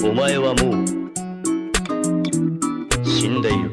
お前はもう死んでいる。